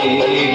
Hey.